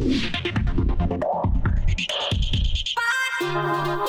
Bye.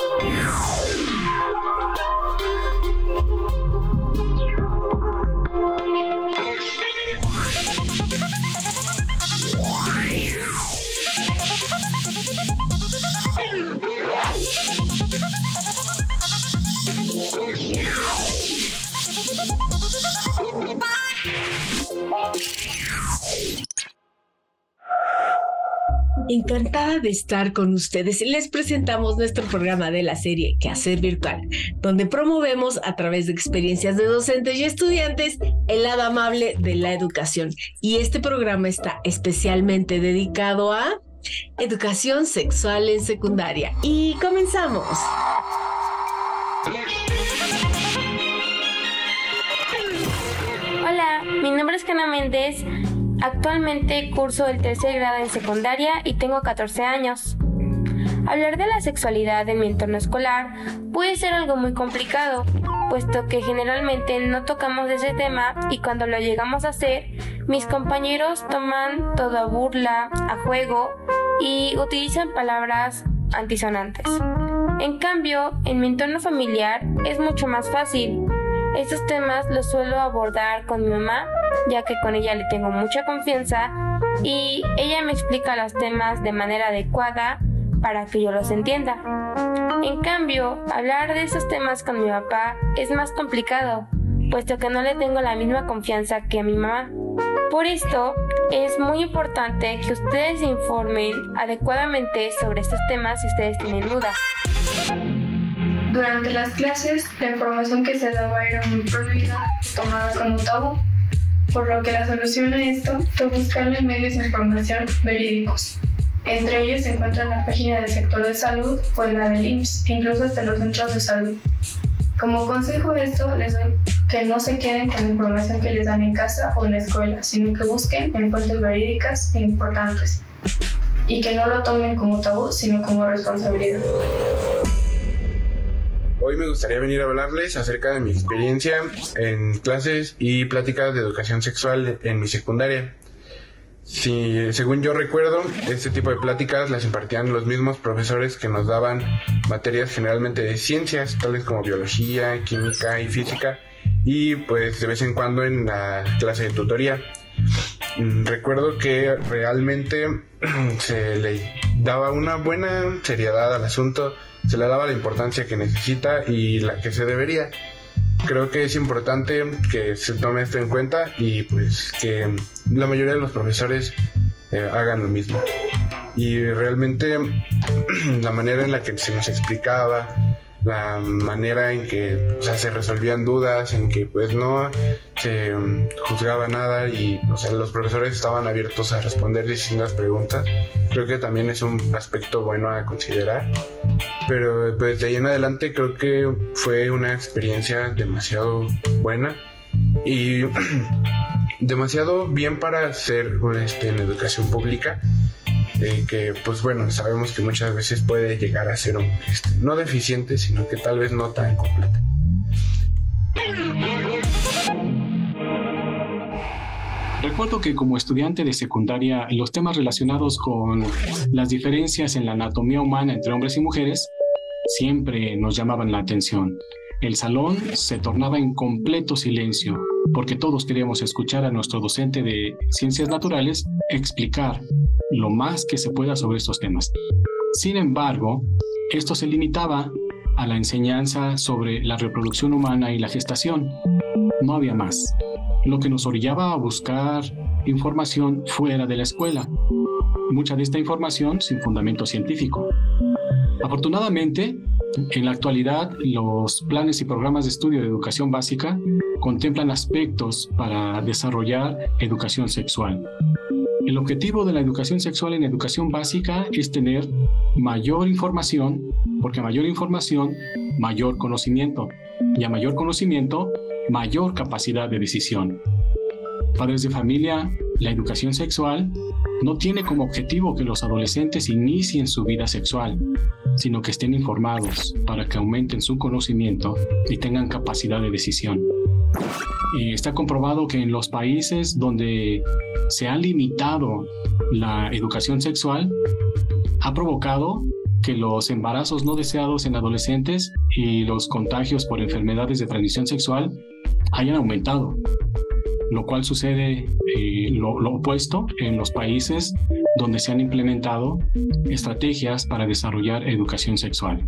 Encantada de estar con ustedes. Les presentamos nuestro programa de la serie Quehacer Virtual, donde promovemos a través de experiencias de docentes y estudiantes el lado amable de la educación. Y este programa está especialmente dedicado a educación sexual en secundaria. Y comenzamos. Hola, mi nombre es Cana Méndez. Actualmente curso el tercer grado en secundaria y tengo 14 años. Hablar de la sexualidad en mi entorno escolar puede ser algo muy complicado, puesto que generalmente no tocamos ese tema y cuando lo llegamos a hacer, mis compañeros toman todo a burla, a juego y utilizan palabras antisonantes. En cambio, en mi entorno familiar es mucho más fácil. Estos temas los suelo abordar con mi mamá ya que con ella le tengo mucha confianza y ella me explica los temas de manera adecuada para que yo los entienda. En cambio, hablar de esos temas con mi papá es más complicado, puesto que no le tengo la misma confianza que a mi mamá. Por esto, es muy importante que ustedes se informen adecuadamente sobre estos temas si ustedes tienen dudas. Durante las clases, la información que se daba era muy prohibida, tomada como tabú por lo que la solución a esto fue buscarle medios de información verídicos. Entre ellos se encuentra la página del sector de salud o la del IMSS, incluso hasta los centros de salud. Como consejo de esto, les doy que no se queden con la información que les dan en casa o en la escuela, sino que busquen en fuentes verídicas e importantes. Y que no lo tomen como tabú, sino como responsabilidad. Hoy me gustaría venir a hablarles acerca de mi experiencia en clases y pláticas de educación sexual en mi secundaria. Si, según yo recuerdo, este tipo de pláticas las impartían los mismos profesores que nos daban materias generalmente de ciencias, tales como biología, química y física, y pues de vez en cuando en la clase de tutoría. Mm, recuerdo que realmente se le daba una buena seriedad al asunto se le daba la importancia que necesita y la que se debería. Creo que es importante que se tome esto en cuenta y pues que la mayoría de los profesores eh, hagan lo mismo. Y realmente la manera en la que se nos explicaba, la manera en que se resolvían dudas, en que pues no se um, juzgaba nada y los profesores estaban abiertos a responder distintas preguntas. Creo que también es un aspecto bueno a considerar. Pero pues de ahí en adelante creo que fue una experiencia demasiado buena y demasiado bien para ser este, en educación pública que pues bueno, sabemos que muchas veces puede llegar a ser un, este, no deficiente, sino que tal vez no tan completa. Recuerdo que como estudiante de secundaria, los temas relacionados con las diferencias en la anatomía humana entre hombres y mujeres siempre nos llamaban la atención. El salón se tornaba en completo silencio porque todos queríamos escuchar a nuestro docente de ciencias naturales explicar lo más que se pueda sobre estos temas. Sin embargo, esto se limitaba a la enseñanza sobre la reproducción humana y la gestación. No había más, lo que nos orillaba a buscar información fuera de la escuela. Mucha de esta información sin fundamento científico. Afortunadamente, en la actualidad, los planes y programas de estudio de educación básica contemplan aspectos para desarrollar educación sexual. El objetivo de la educación sexual en educación básica es tener mayor información, porque mayor información, mayor conocimiento, y a mayor conocimiento, mayor capacidad de decisión. Padres de familia, la educación sexual no tiene como objetivo que los adolescentes inicien su vida sexual, sino que estén informados para que aumenten su conocimiento y tengan capacidad de decisión. Y está comprobado que en los países donde se ha limitado la educación sexual, ha provocado que los embarazos no deseados en adolescentes y los contagios por enfermedades de transmisión sexual hayan aumentado, lo cual sucede eh, lo opuesto en los países donde se han implementado estrategias para desarrollar educación sexual.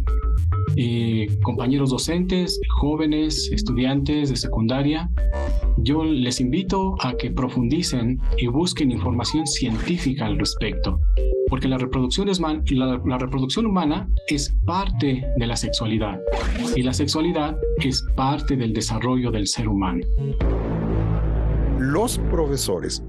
Eh, compañeros docentes, jóvenes, estudiantes de secundaria, yo les invito a que profundicen y busquen información científica al respecto, porque la reproducción, es la, la reproducción humana es parte de la sexualidad y la sexualidad es parte del desarrollo del ser humano. Los profesores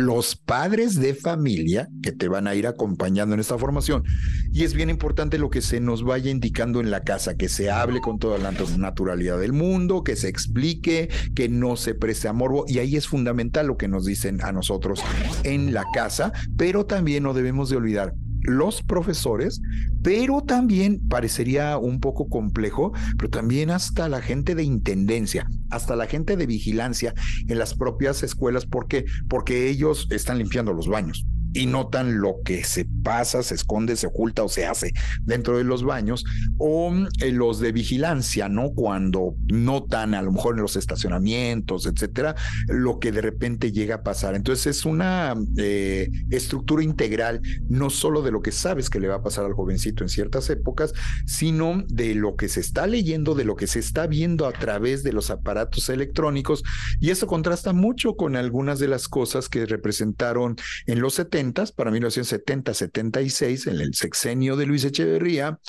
los padres de familia que te van a ir acompañando en esta formación. Y es bien importante lo que se nos vaya indicando en la casa, que se hable con toda la naturalidad del mundo, que se explique, que no se preste a morbo. Y ahí es fundamental lo que nos dicen a nosotros en la casa, pero también no debemos de olvidar los profesores, pero también parecería un poco complejo, pero también hasta la gente de intendencia, hasta la gente de vigilancia en las propias escuelas, ¿por qué? Porque ellos están limpiando los baños y notan lo que se pasa, se esconde, se oculta o se hace dentro de los baños, o eh, los de vigilancia, ¿no? Cuando notan a lo mejor en los estacionamientos, etcétera, lo que de repente llega a pasar. Entonces es una eh, estructura integral, no solo de lo que sabes que le va a pasar al jovencito en ciertas épocas, sino de lo que se está leyendo, de lo que se está viendo a través de los aparatos electrónicos, y eso contrasta mucho con algunas de las cosas que representaron en los 70 para 1970-76, en el sexenio de Luis Echeverría,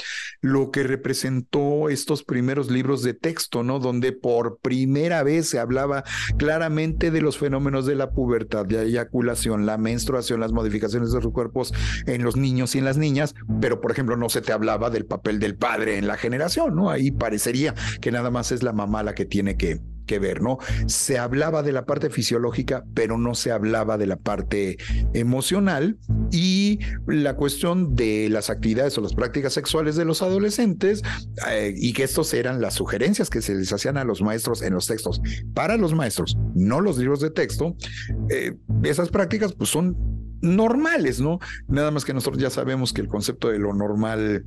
lo que representó estos primeros libros de texto, ¿no? Donde por primera vez se hablaba claramente de los fenómenos de la pubertad, de eyaculación, la menstruación, las modificaciones de los cuerpos en los niños y en las niñas, pero por ejemplo no se te hablaba del papel del padre en la generación, ¿no? Ahí parecería que nada más es la mamá la que tiene que que ver, ¿no? Se hablaba de la parte fisiológica, pero no se hablaba de la parte emocional y la cuestión de las actividades o las prácticas sexuales de los adolescentes eh, y que estos eran las sugerencias que se les hacían a los maestros en los textos. Para los maestros, no los libros de texto, eh, esas prácticas pues son normales, ¿no? Nada más que nosotros ya sabemos que el concepto de lo normal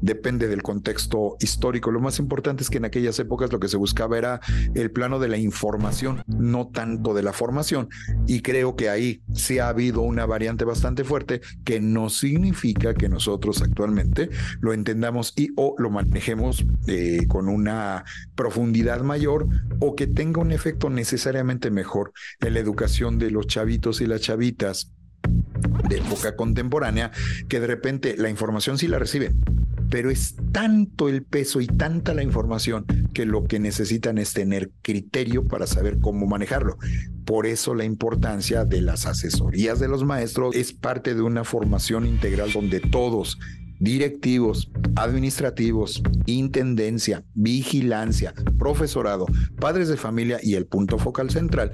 depende del contexto histórico. Lo más importante es que en aquellas épocas lo que se buscaba era el plano de la información, no tanto de la formación. Y creo que ahí sí ha habido una variante bastante fuerte que no significa que nosotros actualmente lo entendamos y o lo manejemos eh, con una profundidad mayor o que tenga un efecto necesariamente mejor en la educación de los chavitos y las chavitas de época contemporánea que de repente la información sí la reciben, pero es tanto el peso y tanta la información que lo que necesitan es tener criterio para saber cómo manejarlo. Por eso la importancia de las asesorías de los maestros es parte de una formación integral donde todos directivos, administrativos, intendencia, vigilancia, profesorado, padres de familia y el punto focal central,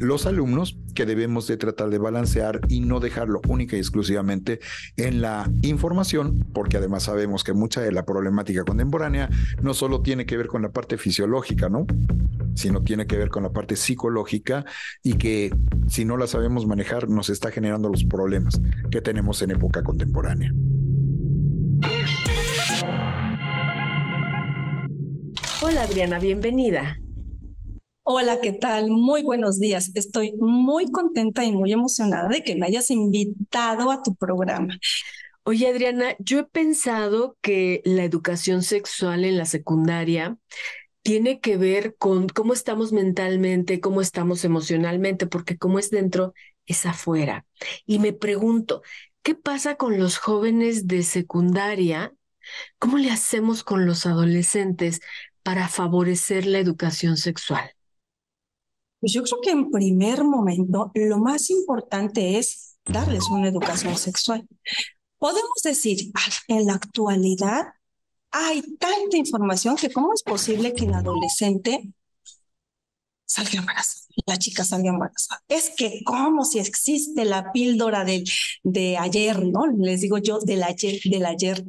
los alumnos que debemos de tratar de balancear y no dejarlo única y exclusivamente en la información, porque además sabemos que mucha de la problemática contemporánea no solo tiene que ver con la parte fisiológica, ¿no? sino tiene que ver con la parte psicológica y que si no la sabemos manejar nos está generando los problemas que tenemos en época contemporánea. Hola Adriana, bienvenida. Hola, ¿qué tal? Muy buenos días. Estoy muy contenta y muy emocionada de que me hayas invitado a tu programa. Oye, Adriana, yo he pensado que la educación sexual en la secundaria tiene que ver con cómo estamos mentalmente, cómo estamos emocionalmente, porque como es dentro, es afuera. Y me pregunto, ¿qué pasa con los jóvenes de secundaria? ¿Cómo le hacemos con los adolescentes para favorecer la educación sexual? Pues yo creo que en primer momento lo más importante es darles una educación sexual. Podemos decir, en la actualidad hay tanta información que cómo es posible que el adolescente salga embarazada, la chica salga embarazada. Es que como si existe la píldora de, de ayer, ¿no? Les digo yo del ayer, del ayer.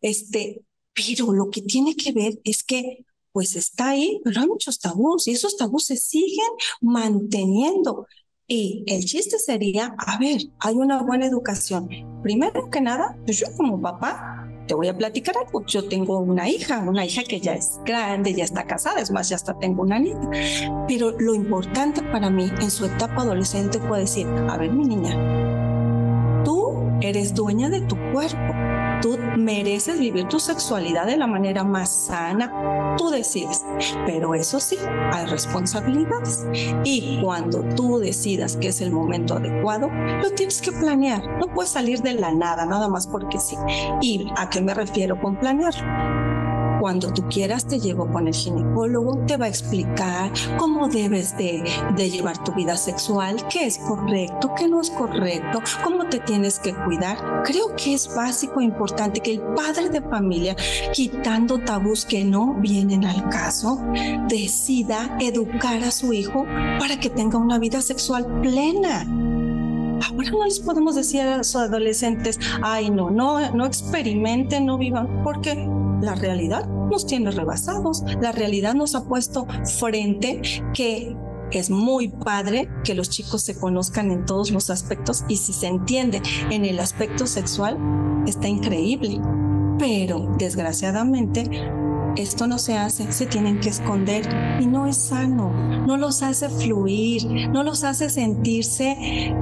Este, pero lo que tiene que ver es que pues está ahí, pero hay muchos tabús y esos tabús se siguen manteniendo. Y el chiste sería, a ver, hay una buena educación. Primero que nada, pues yo como papá te voy a platicar algo. Yo tengo una hija, una hija que ya es grande, ya está casada, es más, ya hasta tengo una niña. Pero lo importante para mí en su etapa adolescente fue decir, a ver mi niña, tú eres dueña de tu cuerpo Tú mereces vivir tu sexualidad de la manera más sana. Tú decides. Pero eso sí, hay responsabilidades. Y cuando tú decidas que es el momento adecuado, lo tienes que planear. No puedes salir de la nada, nada más porque sí. ¿Y a qué me refiero con planear? Cuando tú quieras te llevo con el ginecólogo, te va a explicar cómo debes de, de llevar tu vida sexual, qué es correcto, qué no es correcto, cómo te tienes que cuidar. Creo que es básico e importante que el padre de familia, quitando tabús que no vienen al caso, decida educar a su hijo para que tenga una vida sexual plena. Ahora no les podemos decir a los adolescentes, ay, no, no, no experimenten, no vivan, porque la realidad nos tiene rebasados, la realidad nos ha puesto frente que es muy padre que los chicos se conozcan en todos los aspectos y si se entiende en el aspecto sexual, está increíble. Pero desgraciadamente esto no se hace, se tienen que esconder y no es sano, no los hace fluir, no los hace sentirse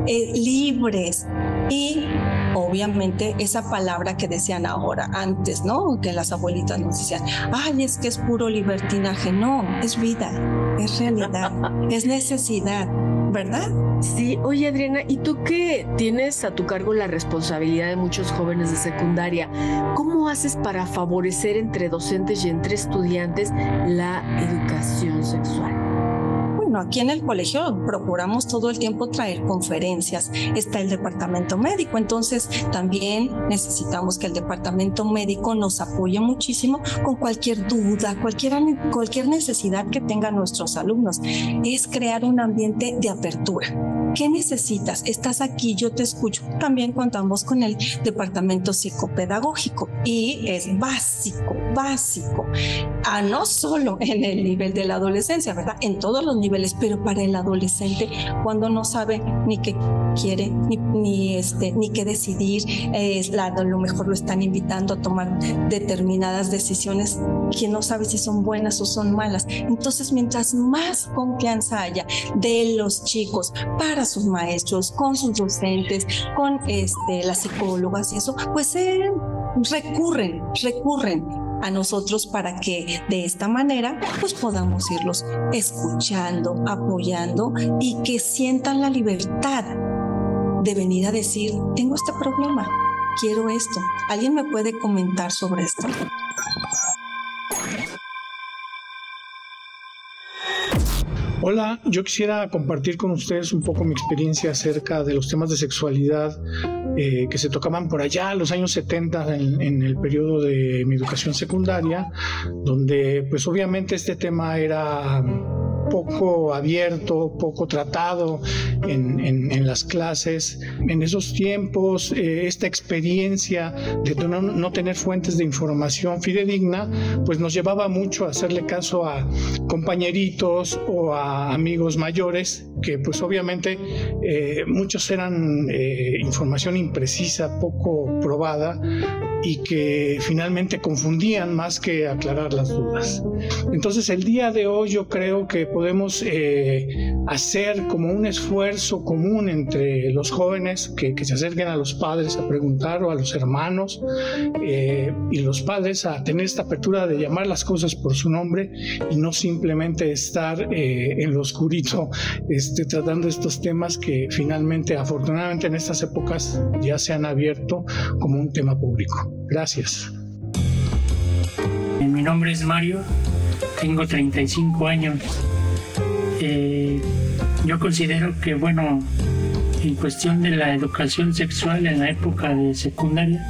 eh, libres y obviamente esa palabra que decían ahora, antes, ¿no? Que las abuelitas nos decían, ay, es que es puro libertinaje. No, es vida, es realidad, es necesidad, ¿verdad? Sí, oye Adriana, ¿y tú que tienes a tu cargo la responsabilidad de muchos jóvenes de secundaria? ¿Cómo haces para favorecer entre docentes y entre estudiantes la educación sexual? Aquí en el colegio procuramos todo el tiempo traer conferencias. Está el departamento médico, entonces también necesitamos que el departamento médico nos apoye muchísimo con cualquier duda, cualquier, cualquier necesidad que tengan nuestros alumnos. Es crear un ambiente de apertura. ¿Qué necesitas? Estás aquí, yo te escucho. También contamos con el departamento psicopedagógico y es básico, básico, ah, no solo en el nivel de la adolescencia, ¿verdad? En todos los niveles pero para el adolescente, cuando no sabe ni qué quiere, ni, ni este, ni qué decidir, es la, a lo mejor lo están invitando a tomar determinadas decisiones que no sabe si son buenas o son malas. Entonces, mientras más confianza haya de los chicos para sus maestros, con sus docentes, con este, las psicólogas y eso, pues eh, recurren, recurren a nosotros para que de esta manera pues podamos irlos escuchando, apoyando y que sientan la libertad de venir a decir, tengo este problema, quiero esto. ¿Alguien me puede comentar sobre esto? Hola, yo quisiera compartir con ustedes un poco mi experiencia acerca de los temas de sexualidad eh, que se tocaban por allá los años 70 en, en, el periodo de mi educación secundaria, donde pues obviamente este tema era poco abierto, poco tratado en, las clases. En esos tiempos, eh, esta experiencia de no, no, tener fuentes de información fidedigna, pues nos llevaba mucho a hacerle caso a compañeritos o a amigos mayores, que pues obviamente eh, muchos eran eh, información imprecisa, poco probada y que finalmente confundían más que aclarar las dudas. Entonces el día de hoy yo creo que podemos eh, hacer como un esfuerzo común entre los jóvenes que, se acerquen a los padres a preguntar o a los hermanos eh, y los padres a tener esta apertura de llamar las cosas por su nombre y no simplemente estar eh, en lo oscurito este, tratando estos temas que finalmente afortunadamente en estas épocas ya se han abierto como un tema público. Gracias. Mi nombre es Mario, tengo 35 años. Eh, yo considero que, bueno, en cuestión de la educación sexual en la época de secundaria,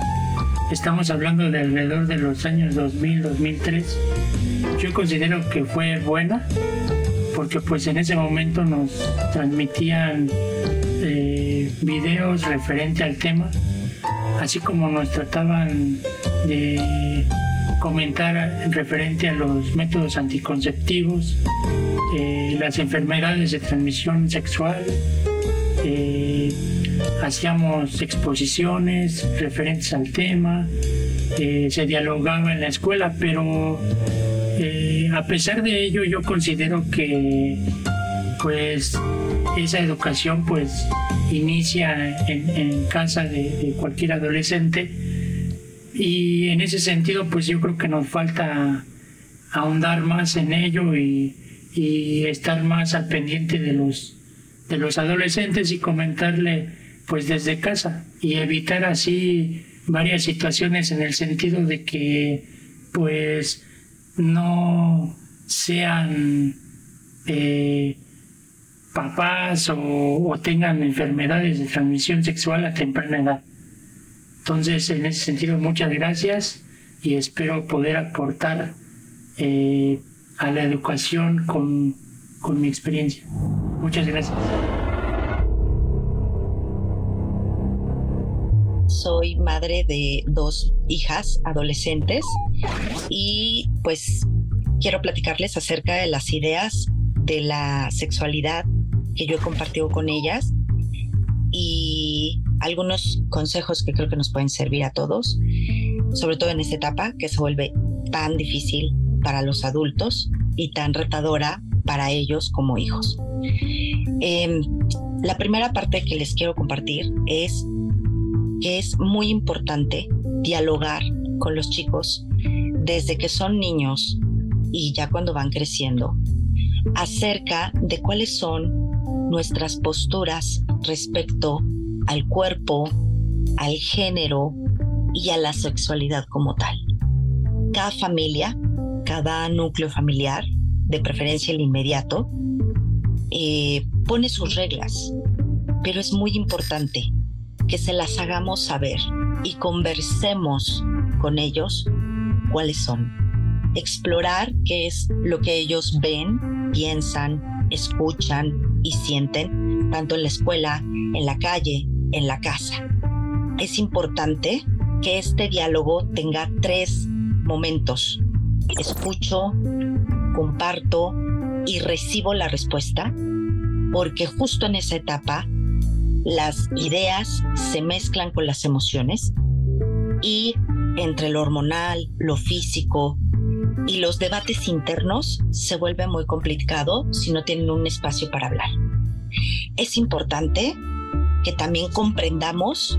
estamos hablando de alrededor de los años 2000-2003, yo considero que fue buena, porque pues en ese momento nos transmitían eh, videos referente al tema, así como nos trataban de comentar referente a los métodos anticonceptivos, eh, las enfermedades de transmisión sexual, eh, hacíamos exposiciones referentes al tema, eh, se dialogaba en la escuela, pero a pesar de ello yo considero que pues esa educación pues inicia en, casa de cualquier adolescente. Y en ese sentido, pues yo creo que nos falta ahondar más en ello y, estar más al pendiente de los, de los adolescentes y comentarle pues desde casa y evitar así varias situaciones en el sentido de que pues no sean eh, papás o, tengan enfermedades de transmisión sexual a temprana edad. Entonces, en ese sentido, muchas gracias y espero poder aportar eh, a la educación con, con mi experiencia. Muchas gracias. Soy madre de dos hijas adolescentes y pues quiero platicarles acerca de las ideas de la sexualidad que yo he compartido con ellas y algunos consejos que creo que nos pueden servir a todos, sobre todo en esta etapa que se vuelve tan difícil para los adultos y tan retadora para ellos como hijos. Em, la primera parte que les quiero compartir es que es muy importante dialogar con los chicos desde que son niños y ya cuando van creciendo acerca de cuáles son nuestras posturas respecto al cuerpo, al género y a la sexualidad como tal. Cada familia, cada núcleo familiar, de preferencia el inmediato, eh, pone sus reglas, pero es muy importante que se las hagamos saber y conversemos con ellos cuáles son. Explorar qué es lo que ellos ven, piensan, escuchan y sienten, tanto en la escuela, en la calle, en la casa. Es importante que este diálogo tenga tres momentos. Escucho, comparto y recibo la respuesta, porque justo en esa etapa las ideas se mezclan con las emociones y entre lo hormonal, lo físico, y los debates internos se vuelve muy complicado si no tienen un espacio para hablar. Es importante que también comprendamos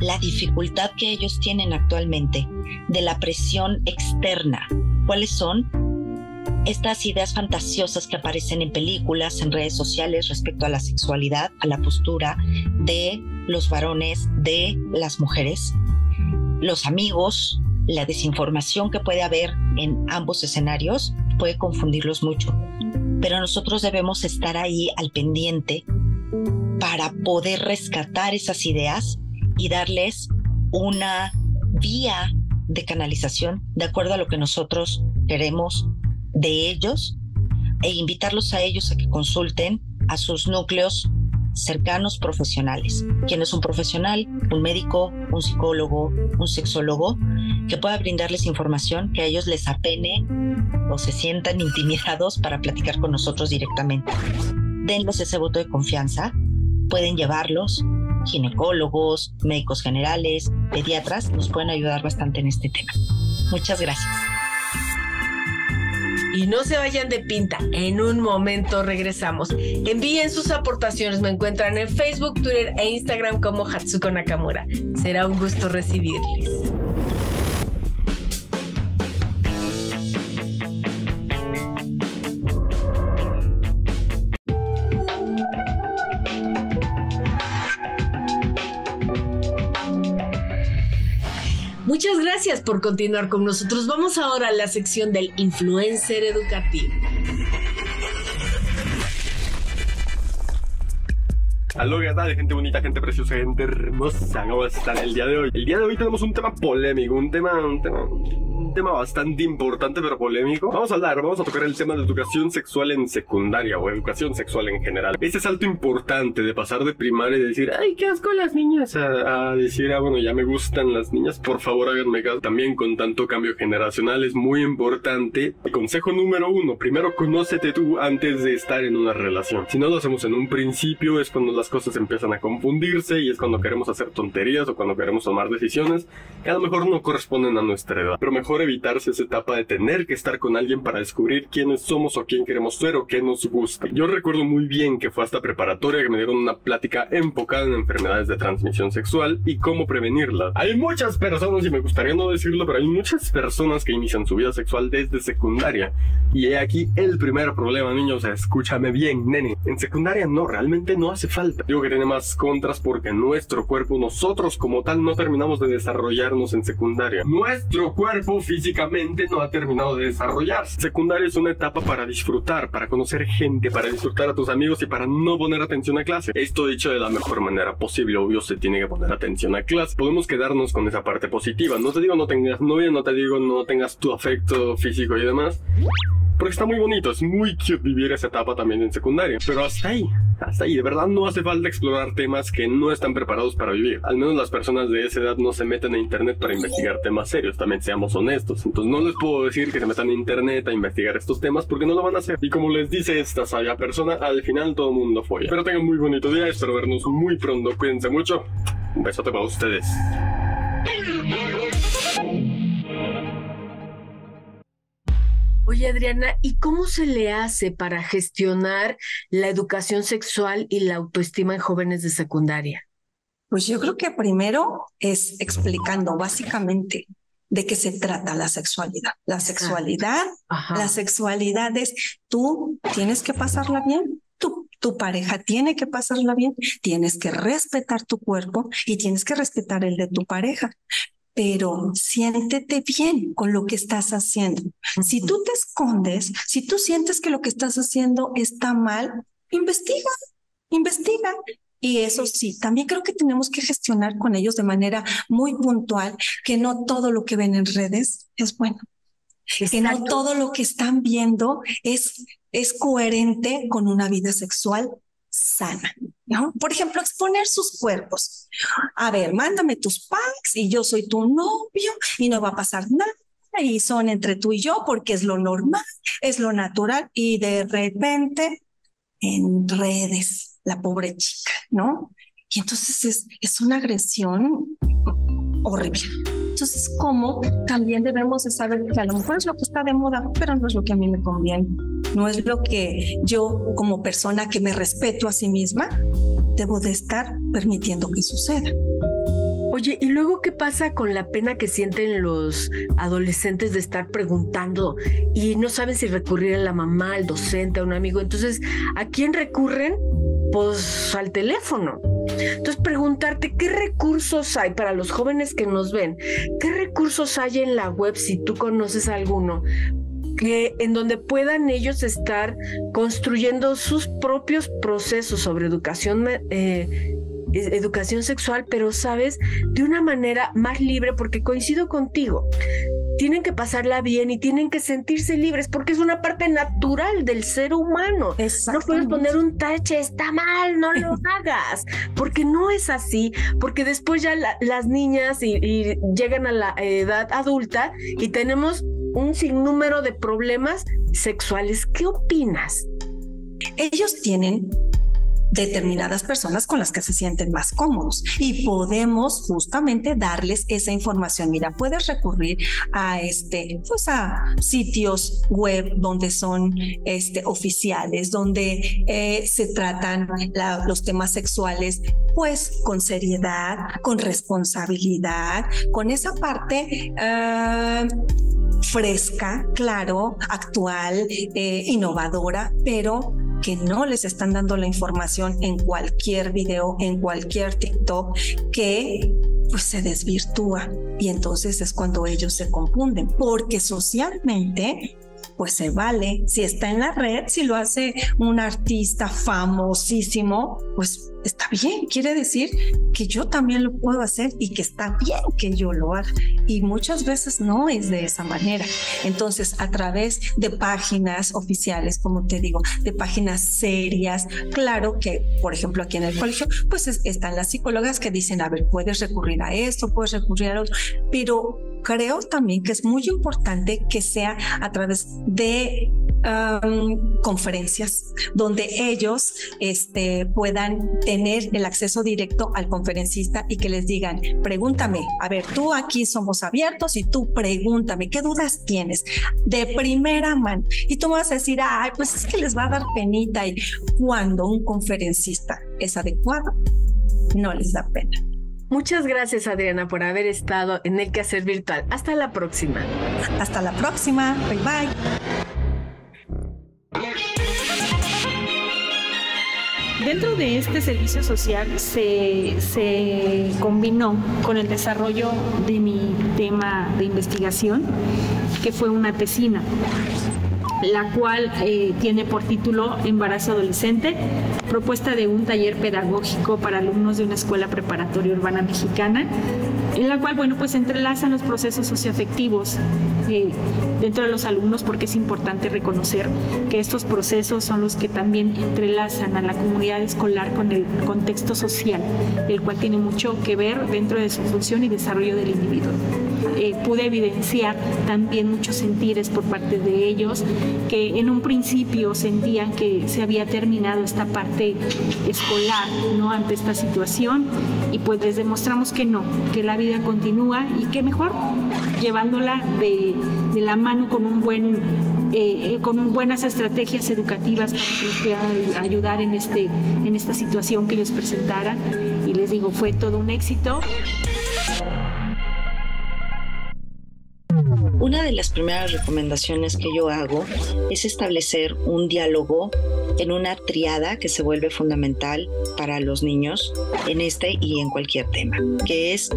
la dificultad que ellos tienen actualmente de la presión externa. ¿Cuáles son? Estas ideas fantasiosas que aparecen en películas, en redes sociales respecto a la sexualidad, a la postura de los varones, de las mujeres, los amigos, la desinformación que puede haber en ambos escenarios puede confundirlos mucho. Pero nosotros debemos estar ahí al pendiente para poder rescatar esas ideas y darles una vía de canalización de acuerdo a lo que nosotros queremos de ellos e invitarlos a ellos a que consulten a sus núcleos cercanos profesionales. ¿Quién es un profesional? Un médico, un psicólogo, un sexólogo, que pueda brindarles información que a ellos les apene o se sientan intimidados para platicar con nosotros directamente. Denles ese voto de confianza, pueden llevarlos, ginecólogos, médicos generales, pediatras, nos pueden ayudar bastante en este tema. Muchas gracias. Y no se vayan de pinta, en un momento regresamos. Envíen sus aportaciones, me encuentran en Facebook, Twitter e Instagram como Hatsuko Nakamura. Será un gusto recibirles. Gracias por continuar con nosotros. Vamos ahora a la sección del influencer educativo. Aló, ¿qué tal? Gente bonita, gente preciosa, gente hermosa. ¿Cómo están el día de hoy? El día de hoy tenemos un tema polémico, un tema, un tema tema bastante importante pero polémico. Vamos a hablar, vamos a tocar el tema de educación sexual en secundaria o educación sexual en general. Ese salto importante de pasar de primaria y decir, ay, qué asco las niñas, a, decir, ah, bueno, ya me gustan las niñas, por favor háganme caso. También con tanto cambio generacional es muy importante. El consejo número uno, primero conócete tú antes de estar en una relación. Si no lo hacemos en un principio es cuando las cosas empiezan a confundirse y es cuando queremos hacer tonterías o cuando queremos tomar decisiones que a lo mejor no corresponden a nuestra edad. Pero mejor evitarse esa etapa de tener que estar con alguien para descubrir quiénes somos o quién queremos ser o qué nos gusta. Yo recuerdo muy bien que fue hasta preparatoria que me dieron una plática enfocada en enfermedades de transmisión sexual y cómo prevenirlas. Hay muchas personas, y me gustaría no decirlo, pero hay muchas personas que inician su vida sexual desde secundaria. Y he aquí el primer problema, niños, escúchame bien, nene. En secundaria no, realmente no hace falta. Digo que tiene más contras porque nuestro cuerpo, nosotros como tal, no terminamos de desarrollarnos en secundaria. Nuestro cuerpo físicamente no ha terminado de desarrollarse. Secundaria es una etapa para disfrutar, para conocer gente, para disfrutar a tus amigos y para no poner atención a clase. Esto dicho de la mejor manera posible, obvio se tiene que poner atención a clase. Podemos quedarnos con esa parte positiva. No te digo no tengas novia, no te digo no tengas tu afecto físico y demás. Porque está muy bonito, es muy cute vivir esa etapa también en secundaria. Pero hasta ahí, hasta ahí. De verdad no hace falta explorar temas que no están preparados para vivir. Al menos las personas de esa edad no se meten a internet para investigar temas serios, también seamos honestos. Entonces no les puedo decir que se metan a internet a investigar estos temas porque no lo van a hacer. Y como les dice esta sabia persona, al final todo el mundo fue. Pero tengan muy bonito día, espero vernos muy pronto. Cuídense mucho. Un besote para ustedes. Oye, Adriana, ¿y cómo se le hace para gestionar la educación sexual y la autoestima en jóvenes de secundaria? Pues yo creo que primero es explicando básicamente de qué se trata la sexualidad. La sexualidad, la sexualidad es tú tienes que pasarla bien, tu, tu pareja tiene que pasarla bien, tienes que respetar tu cuerpo y tienes que respetar el de tu pareja pero siéntete bien con lo que estás haciendo. Si tú te escondes, si tú sientes que lo que estás haciendo está mal, investiga, investiga. Y eso sí, también creo que tenemos que gestionar con ellos de manera muy puntual que no todo lo que ven en redes es bueno. Que no todo lo que están viendo es, es coherente con una vida sexual sana. ¿no? Por ejemplo, exponer sus cuerpos. A ver, mándame tus packs y yo soy tu novio y no va a pasar nada y son entre tú y yo porque es lo normal, es lo natural y de repente en redes la pobre chica, ¿no? Y entonces es, es una agresión horrible. Entonces, ¿cómo también debemos de saber que a lo mejor es lo que está de moda, pero no es lo que a mí me conviene? No es lo que yo como persona que me respeto a sí misma debo de estar permitiendo que suceda. Oye, ¿y luego qué pasa con la pena que sienten los adolescentes de estar preguntando y no saben si recurrir a la mamá, al docente, a un amigo? Entonces, ¿a quién recurren? Pues al teléfono. Entonces, preguntarte qué recursos hay para los jóvenes que nos ven, qué recursos hay en la web si tú conoces alguno que en donde puedan ellos estar construyendo sus propios procesos sobre educación eh, educación sexual, pero sabes, de una manera más libre, porque coincido contigo. Tienen que pasarla bien y tienen que sentirse libres porque es una parte natural del ser humano. No puedes poner un tache, está mal, no lo hagas, porque no es así, porque después ya las niñas y llegan a la edad adulta y tenemos un sinnúmero de problemas sexuales. ¿Qué opinas? Ellos tienen determinadas personas con las que se sienten más cómodos y podemos justamente darles esa información. Mira, puedes recurrir a este, pues a sitios web donde son este, oficiales, donde eh, se tratan los temas sexuales, pues con seriedad, con responsabilidad, con esa parte ah, fresca, claro, actual, eh, innovadora, pero que no les están dando la información en cualquier video, en cualquier TikTok, que pues se desvirtúa y entonces es cuando ellos se confunden, porque socialmente pues se vale. Si está en la red, si lo hace un artista famosísimo, pues está bien. Quiere decir que yo también lo puedo hacer y que está bien que yo lo haga. Y muchas veces no es de esa manera. Entonces, a través de páginas oficiales, como te digo, de páginas serias, claro que, por ejemplo, aquí en el colegio, pues están las psicólogas que dicen, a ver, puedes recurrir a esto, puedes recurrir a otro, pero creo también que es muy importante que sea a través de conferencias donde ellos este, puedan el acceso directo al conferencista y que les digan, pregúntame, a ver, tú aquí somos abiertos y tú pregúntame, ¿qué dudas tienes? De primera mano. Y tú vas a decir, ay, pues es que les va a dar penita y cuando un conferencista es adecuado, no les da pena. Muchas gracias Adriana por haber estado en el quehacer virtual. Hasta la próxima. Hasta la próxima. Bye bye. Dentro de este servicio social se, se, combinó con el desarrollo de mi tema de investigación, que fue una tesina la cual eh, tiene por título Embarazo Adolescente, propuesta de un taller pedagógico para alumnos de una escuela preparatoria urbana mexicana, en la cual, bueno, pues entrelazan los procesos socioafectivos eh, dentro de los alumnos porque es importante reconocer que estos procesos son los que también entrelazan a la comunidad escolar con el contexto social, el cual tiene mucho que ver dentro de su función y desarrollo del individuo. Eh, pude evidenciar también muchos sentires por parte de ellos que en un principio sentían que se había terminado esta parte escolar ¿no? ante esta situación y pues les demostramos que no, que la vida continúa y que mejor llevándola de, de la mano con un buen eh, con buenas estrategias educativas para que ayudar en, este, en esta situación que ellos presentaran. Y les digo, fue todo un éxito. Una de las primeras recomendaciones que yo hago es establecer un diálogo en una triada que se vuelve fundamental para los niños en este y en cualquier tema, que es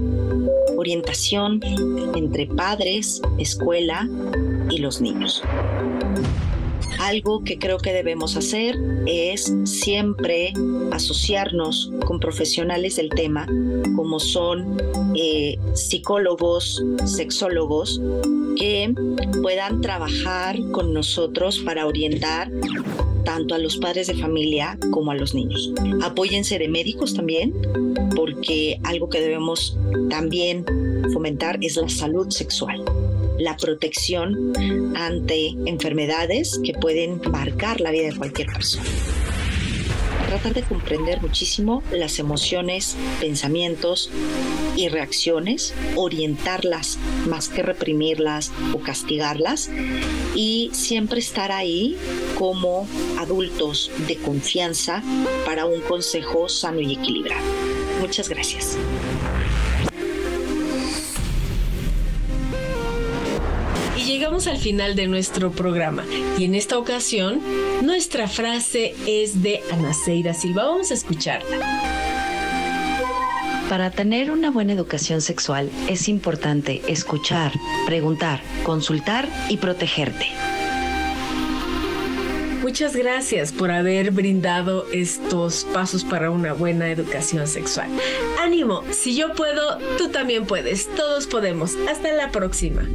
orientación entre padres, escuela y los niños. Algo que creo que debemos hacer es siempre asociarnos con profesionales del tema, como son eh, psicólogos, sexólogos, que puedan trabajar con nosotros para orientar tanto a los padres de familia como a los niños. Apóyense de médicos también, porque algo que debemos también fomentar es la salud sexual la protección ante enfermedades que pueden marcar la vida de cualquier persona. Tratar de comprender muchísimo las emociones, pensamientos y reacciones, orientarlas más que reprimirlas o castigarlas y siempre estar ahí como adultos de confianza para un consejo sano y equilibrado. Muchas gracias. Llegamos al final de nuestro programa y en esta ocasión nuestra frase es de Anaceira Silva. Vamos a escucharla. Para tener una buena educación sexual es importante escuchar, preguntar, consultar y protegerte. Muchas gracias por haber brindado estos pasos para una buena educación sexual. Ánimo, si yo puedo, tú también puedes, todos podemos. Hasta la próxima.